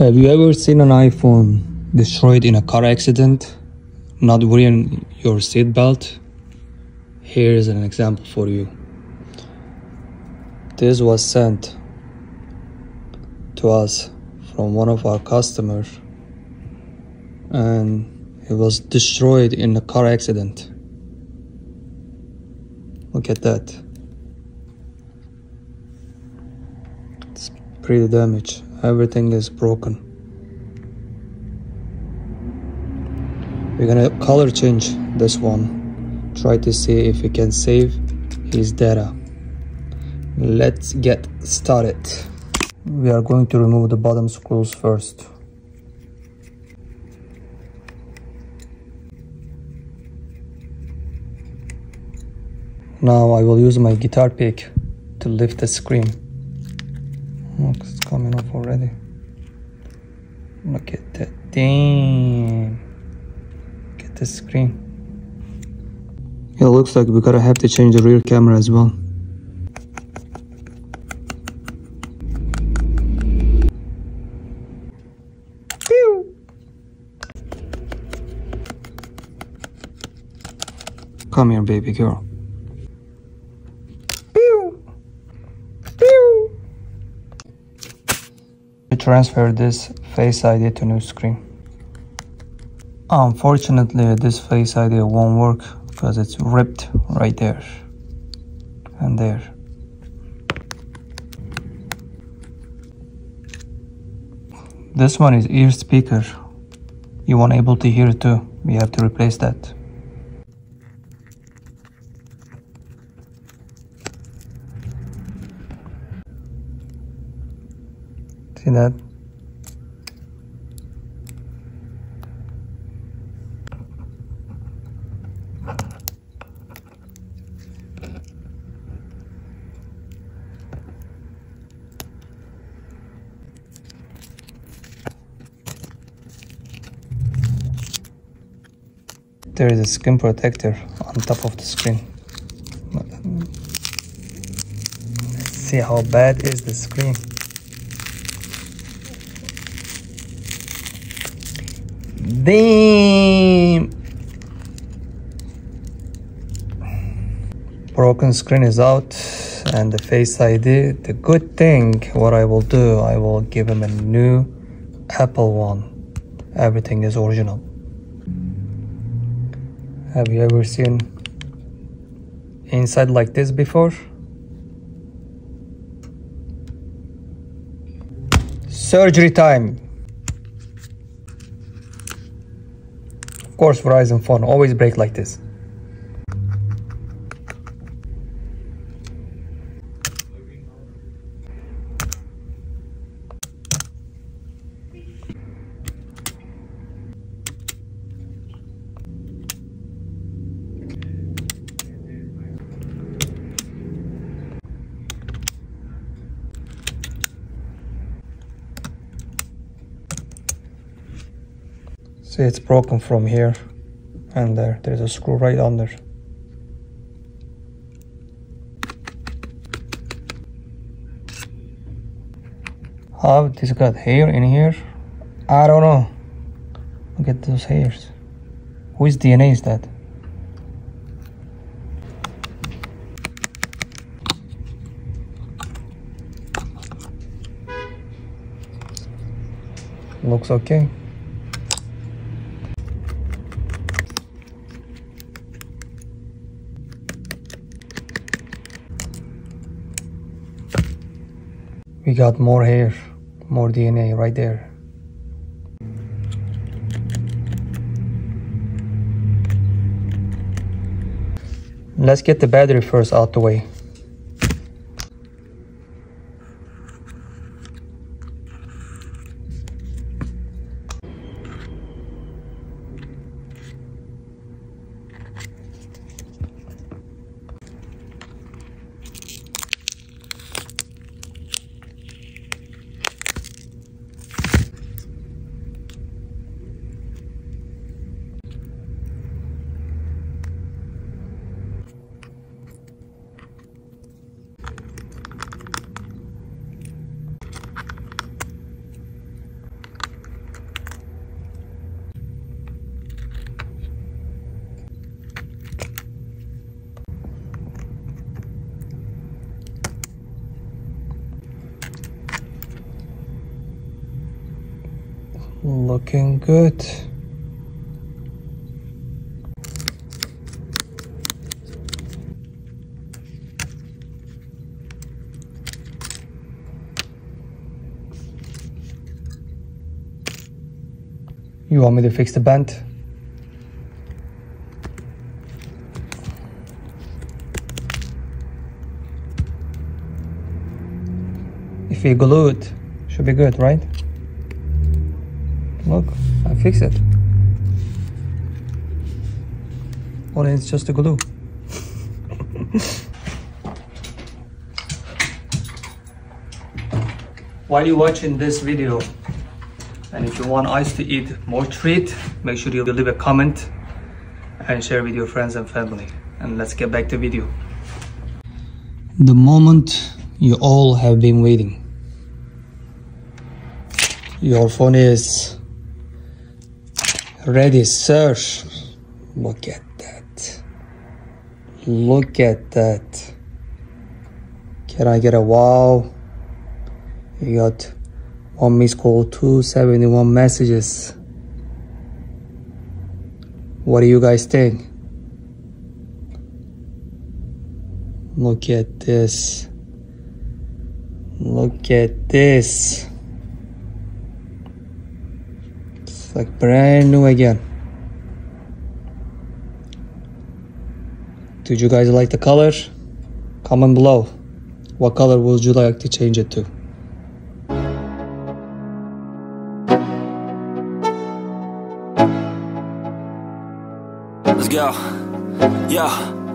Have you ever seen an iPhone destroyed in a car accident, not wearing your seatbelt? Here is an example for you. This was sent to us from one of our customers and it was destroyed in a car accident. Look at that. It's pretty damaged. Everything is broken. We're gonna color change this one. Try to see if we can save his data. Let's get started. We are going to remove the bottom screws first. Now I will use my guitar pick to lift the screen. Look, it's coming off already. Look at that. Damn. Get the screen. It looks like we're gonna have to change the rear camera as well. Come here, baby girl. Transfer this face ID to new screen. Unfortunately, this face ID won't work because it's ripped right there and there. This one is ear speaker. You won't able to hear it too. We have to replace that. See that? There is a screen protector on top of the screen. Let's see how bad is the screen. Damn! Broken screen is out and the face ID. The good thing, what I will do, I will give him a new Apple one. Everything is original. Have you ever seen inside like this before? Surgery time. Course Verizon phone always break like this. See, it's broken from here and there. There's a screw right under. How this got hair in here? I don't know. Look at those hairs. Whose DNA is that? Looks okay. We got more hair more DNA right there. Let's get the battery first out the way Looking good. You want me to fix the bend? If we glue it, should be good, right? Look, I fix it. Or it's just a glue. While you're watching this video, and if you want us to eat more treat, make sure you leave a comment and share with your friends and family. And let's get back to video. The moment you all have been waiting. Your phone is ready, sir. Look at that. Look at that. Can I get a wow? You got one missed call, 271 messages. What do you guys think? Look at this. Look at this. It's like brand new again. Did you guys like the color? Comment below. What color would you like to change it to? Let's go. Yo.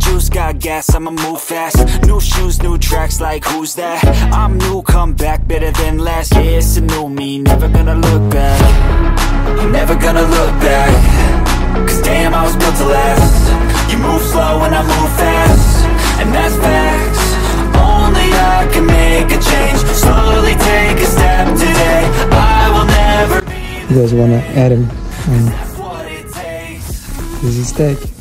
juice, got gas, I'ma move fast. New shoes, new tracks, like who's that? I'm new, come back, better than last Yeah, it's a new me, never gonna look back. Never gonna look back. Cause damn, I was built to last. You move slow and I move fast. And that's facts. Only I can make a change. Slowly take a step today. I will never be You guys wanna add him? on what it takes. This steak?